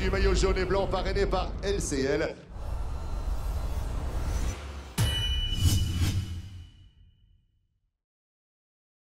du maillot jaune et blanc parrainé par LCL.